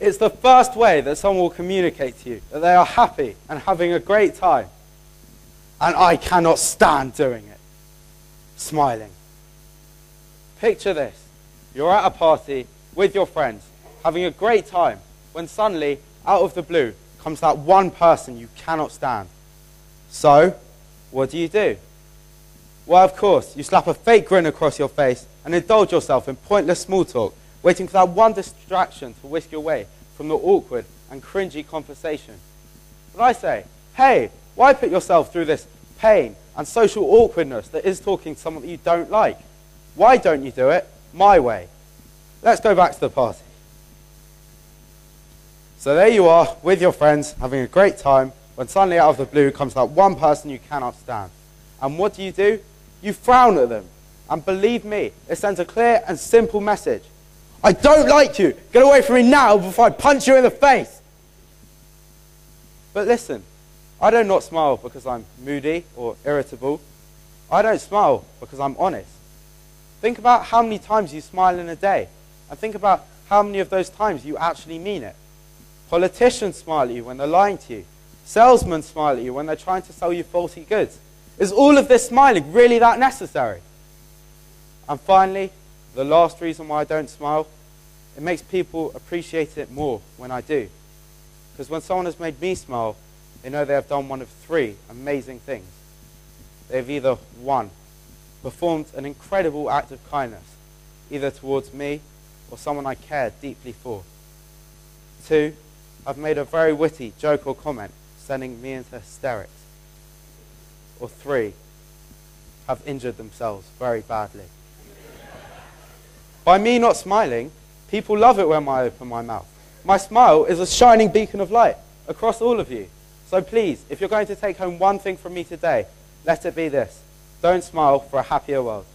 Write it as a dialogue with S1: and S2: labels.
S1: It's the first way that someone will communicate to you that they are happy and having a great time. And I cannot stand doing it. Smiling. Picture this. You're at a party with your friends, having a great time, when suddenly, out of the blue, comes that one person you cannot stand. So, what do you do? Well, of course, you slap a fake grin across your face and indulge yourself in pointless small talk, waiting for that one distraction to whisk you away from the awkward and cringy conversation. But I say, hey, why put yourself through this pain and social awkwardness that is talking to someone that you don't like? Why don't you do it my way? Let's go back to the party. So there you are with your friends having a great time when suddenly out of the blue comes that one person you cannot stand. And what do you do? You frown at them. And believe me, it sends a clear and simple message. I don't like you. Get away from me now before I punch you in the face. But listen, I do not not smile because I'm moody or irritable. I don't smile because I'm honest. Think about how many times you smile in a day. And think about how many of those times you actually mean it. Politicians smile at you when they're lying to you. Salesmen smile at you when they're trying to sell you faulty goods. Is all of this smiling really that necessary? And finally, the last reason why I don't smile, it makes people appreciate it more when I do. Because when someone has made me smile, they know they have done one of three amazing things. They've either, one, performed an incredible act of kindness, either towards me or someone I care deeply for. Two, I've made a very witty joke or comment, sending me into hysterics. Or three, have injured themselves very badly. By me not smiling, people love it when I open my mouth. My smile is a shining beacon of light across all of you. So please, if you're going to take home one thing from me today, let it be this. Don't smile for a happier world.